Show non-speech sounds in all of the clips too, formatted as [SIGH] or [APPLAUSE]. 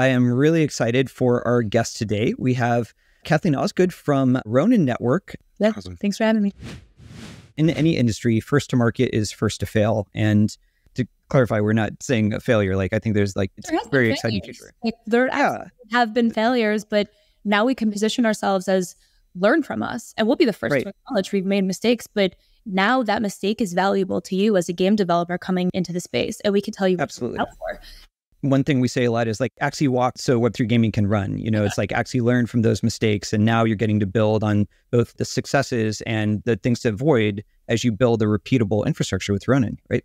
I am really excited for our guest today. We have Kathleen Osgood from Ronin Network. Yeah, awesome. thanks for having me. In any industry, first to market is first to fail. And to clarify, we're not saying a failure. Like I think there's like it's very exciting future. Like, there yeah. have been failures, but now we can position ourselves as learn from us, and we'll be the first right. to acknowledge we've made mistakes. But now that mistake is valuable to you as a game developer coming into the space, and we can tell you absolutely. For. One thing we say a lot is like Axie walk so Web3 gaming can run. You know, yeah. it's like actually learn from those mistakes. And now you're getting to build on both the successes and the things to avoid as you build a repeatable infrastructure with Ronin, right?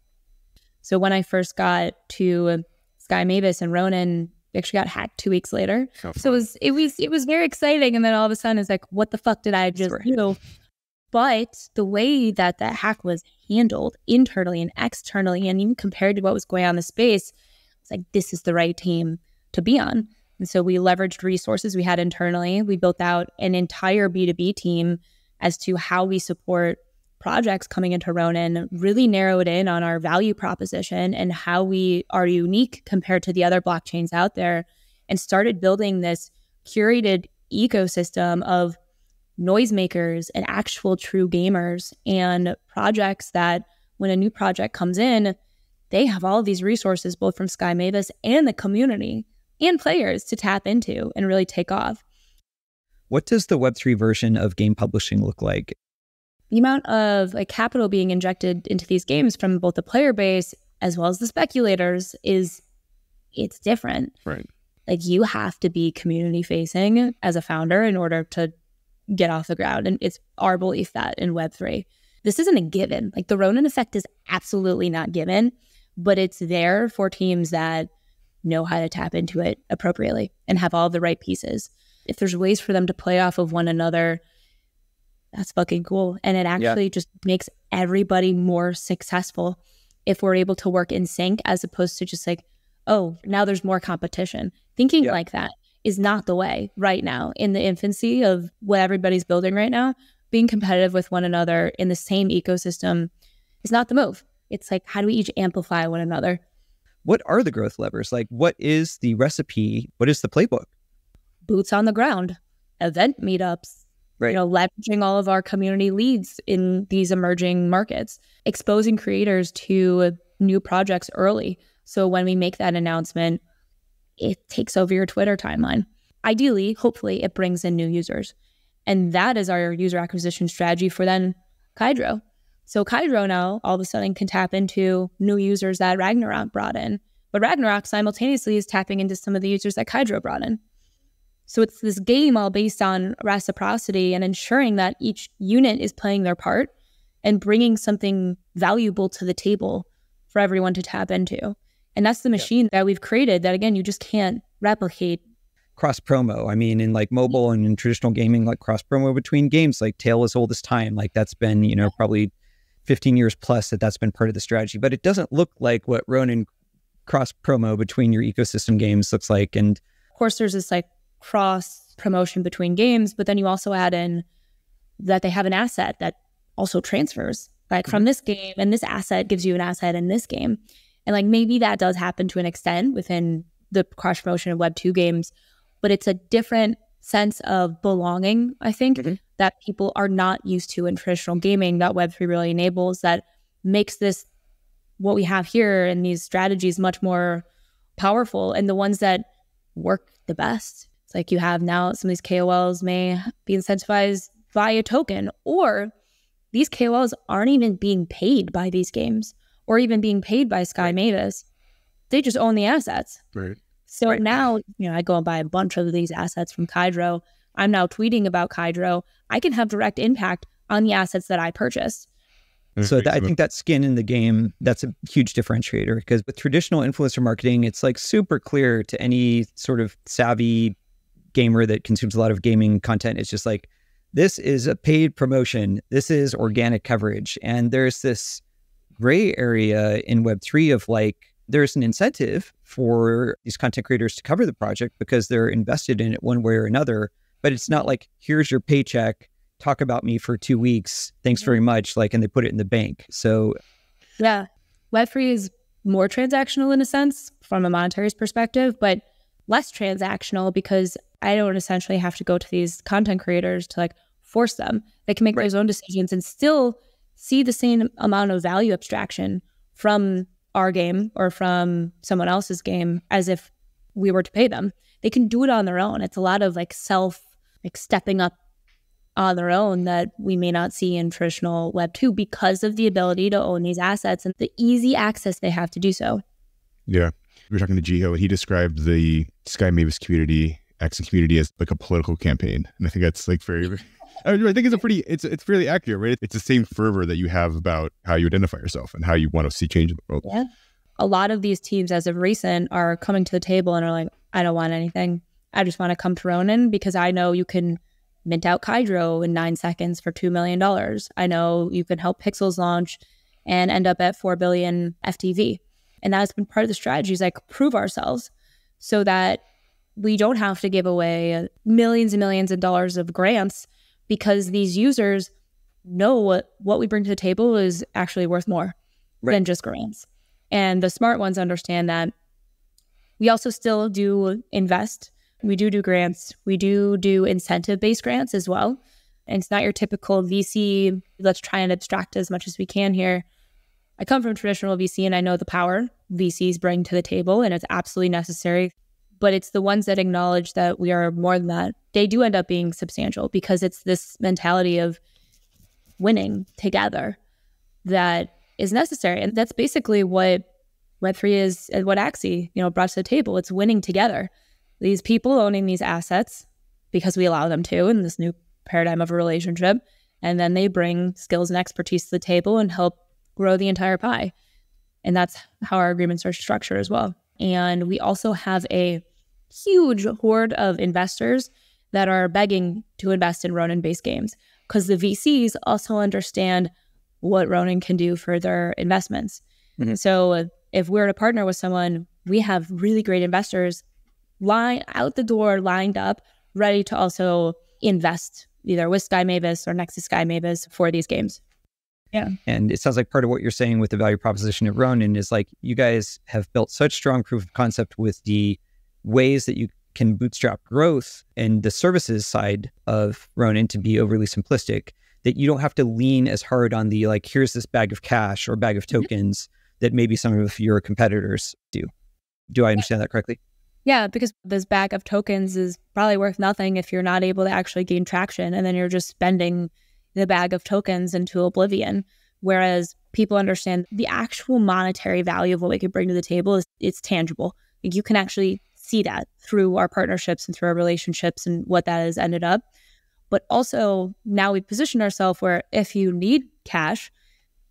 So when I first got to Sky Mavis and Ronin, actually got hacked two weeks later. So, so, it was it was it was very exciting. And then all of a sudden it's like, what the fuck did I just do? But the way that that hack was handled internally and externally, and even compared to what was going on in the space, it's like this is the right team to be on. And so we leveraged resources we had internally. We built out an entire B2B team as to how we support projects coming into Ronin really narrowed in on our value proposition and how we are unique compared to the other blockchains out there and started building this curated ecosystem of noisemakers and actual true gamers and projects that when a new project comes in, they have all of these resources both from Sky Mavis and the community and players to tap into and really take off. What does the Web3 version of game publishing look like? the amount of like capital being injected into these games from both the player base as well as the speculators is it's different. Right. Like you have to be community facing as a founder in order to get off the ground. And it's our belief that in Web3, this isn't a given. Like the Ronin effect is absolutely not given, but it's there for teams that know how to tap into it appropriately and have all the right pieces. If there's ways for them to play off of one another that's fucking cool. And it actually yeah. just makes everybody more successful if we're able to work in sync as opposed to just like, oh, now there's more competition. Thinking yeah. like that is not the way right now in the infancy of what everybody's building right now. Being competitive with one another in the same ecosystem is not the move. It's like, how do we each amplify one another? What are the growth levers? Like, what is the recipe? What is the playbook? Boots on the ground, event meetups, Right. You know, leveraging all of our community leads in these emerging markets, exposing creators to new projects early. So when we make that announcement, it takes over your Twitter timeline. Ideally, hopefully, it brings in new users. And that is our user acquisition strategy for then Kaidro. So Kaidro now all of a sudden can tap into new users that Ragnarok brought in. But Ragnarok simultaneously is tapping into some of the users that Kaidro brought in. So it's this game all based on reciprocity and ensuring that each unit is playing their part and bringing something valuable to the table for everyone to tap into. And that's the machine yeah. that we've created that, again, you just can't replicate. Cross promo. I mean, in like mobile and in traditional gaming, like cross promo between games, like Tale as old as time. Like that's been, you know, probably 15 years plus that that's been part of the strategy. But it doesn't look like what Ronin cross promo between your ecosystem games looks like. And of course, there's this like cross promotion between games, but then you also add in that they have an asset that also transfers like mm-hmm. from this game and this asset gives you an asset in this game. And like maybe that does happen to an extent within the cross promotion of Web 2 games, but it's a different sense of belonging, I think, mm-hmm. that people are not used to in traditional gaming that Web3 really enables that makes this what we have here and these strategies much more powerful and the ones that work the best It's like you have now some of these KOLs may be incentivized by a token, or these KOLs aren't even being paid by these games or even being paid by Sky Mavis. They just own the assets. Right. So right. now, you know, I go and buy a bunch of these assets from Kaidro. I'm now tweeting about Kaidro. I can have direct impact on the assets that I purchased. Mm-hmm. So I think that skin in the game, that's a huge differentiator because with traditional influencer marketing, it's like super clear to any sort of savvy gamer that consumes a lot of gaming content It's just like, this is a paid promotion. This is organic coverage. And there's this gray area in Web3 of like, there's an incentive for these content creators to cover the project because they're invested in it one way or another. But it's not like, here's your paycheck, talk about me for two weeks. Thanks very much. Like, and they put it in the bank. So, yeah, Web3 is more transactional in a sense from a monetary perspective, but less transactional because I don't essentially have to go to these content creators to like force them. They can make right. their own decisions and still see the same amount of value abstraction from our game or from someone else's game as if we were to pay them. They can do it on their own. It's a lot of like self, like stepping up on their own that we may not see in traditional Web 2 because of the ability to own these assets and the easy access they have to do so. Yeah. We were talking to Jiho, and he described the Sky Mavis community, Axie community, as like a political campaign. And I think that's like very, [LAUGHS] I think it's a pretty, it's it's fairly accurate, right? It's the same fervor that you have about how you identify yourself and how you want to see change in the world. Yeah. A lot of these teams, as of recent, are coming to the table and are like, I don't want anything. I just want to come to Ronin because I know you can mint out Kaidro in nine seconds for $2 million. I know you can help Pixels launch and end up at 4 billion FDV. And that's been part of the strategy is like prove ourselves so that we don't have to give away millions and millions of dollars of grants because these users know what, what we bring to the table is actually worth more right. than just grants. And the smart ones understand that we also still do invest we do do grants. We do do incentive based grants as well. And it's not your typical VC, let's try and abstract as much as we can here. I come from traditional VC and I know the power VCs bring to the table, and it's absolutely necessary. But it's the ones that acknowledge that we are more than that. They do end up being substantial because it's this mentality of winning together that is necessary. And that's basically what Web3 is, and what Axie, you know, brought to the table. It's winning together these people owning these assets because we allow them to in this new paradigm of a relationship. And then they bring skills and expertise to the table and help grow the entire pie. And that's how our agreements are structured as well. And we also have a huge horde of investors that are begging to invest in Ronin based games because the VCs also understand what Ronin can do for their investments. Mm-hmm. So if we're to partner with someone, we have really great investors line out the door, lined up, ready to also invest either with Sky Mavis or next to Sky Mavis for these games. Yeah. And it sounds like part of what you're saying with the value proposition at Ronin is like you guys have built such strong proof of concept with the ways that you can bootstrap growth and the services side of Ronin to be overly simplistic that you don't have to lean as hard on the like, here's this bag of cash or bag of tokens mm-hmm. that maybe some of your competitors do. Do I understand that correctly? Yeah, because this bag of tokens is probably worth nothing if you're not able to actually gain traction and then you're just spending the bag of tokens into oblivion. Whereas people understand the actual monetary value of what we could bring to the table is it's tangible. you can actually see that through our partnerships and through our relationships and what that has ended up. But also now we position ourselves where if you need cash,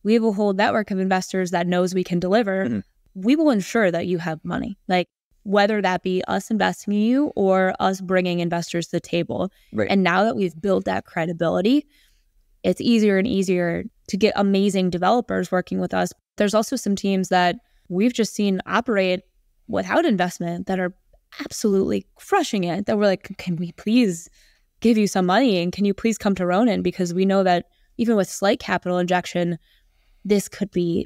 we have a whole network of investors that knows we can deliver. Mm-hmm. We will ensure that you have money. Like whether that be us investing in you or us bringing investors to the table. Right. And now that we've built that credibility, it's easier and easier to get amazing developers working with us. There's also some teams that we've just seen operate without investment that are absolutely crushing it. That we're like, can we please give you some money and can you please come to Ronin? Because we know that even with slight capital injection, this could be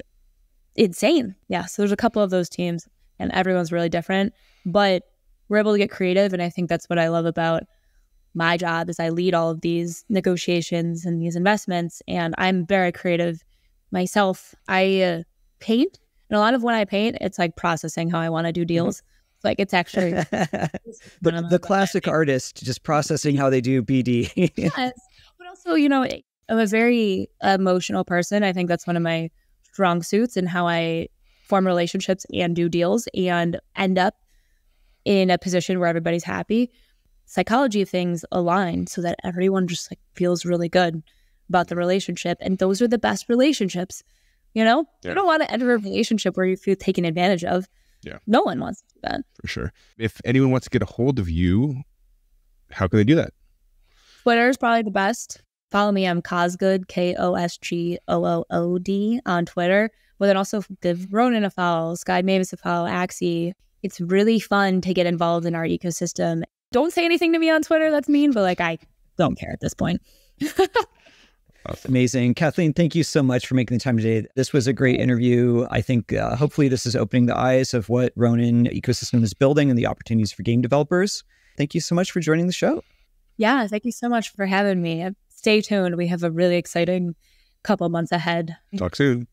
insane. Yeah. So there's a couple of those teams and everyone's really different. But we're able to get creative. And I think that's what I love about my job is I lead all of these negotiations and these investments. And I'm very creative myself. I uh, paint. And a lot of when I paint, it's like processing how I want to do mm-hmm. deals. Like it's actually [LAUGHS] [LAUGHS] the, the classic artist just processing how they do BD. [LAUGHS] yes. But also, you know, I'm a very emotional person. I think that's one of my strong suits and how I form relationships and do deals and end up in a position where everybody's happy psychology of things align so that everyone just like feels really good about the relationship and those are the best relationships you know yeah. you don't want to enter a relationship where you feel taken advantage of yeah no one wants to do that for sure if anyone wants to get a hold of you how can they do that twitter is probably the best follow me i'm cosgood k-o-s-g-o-o-o-d on twitter but then also give Ronin a follow, Sky Mavis a follow, Axie. It's really fun to get involved in our ecosystem. Don't say anything to me on Twitter that's mean, but like I don't care at this point. Awesome. [LAUGHS] Amazing. Kathleen, thank you so much for making the time today. This was a great interview. I think uh, hopefully this is opening the eyes of what Ronin ecosystem is building and the opportunities for game developers. Thank you so much for joining the show. Yeah, thank you so much for having me. Stay tuned. We have a really exciting couple months ahead. Talk soon.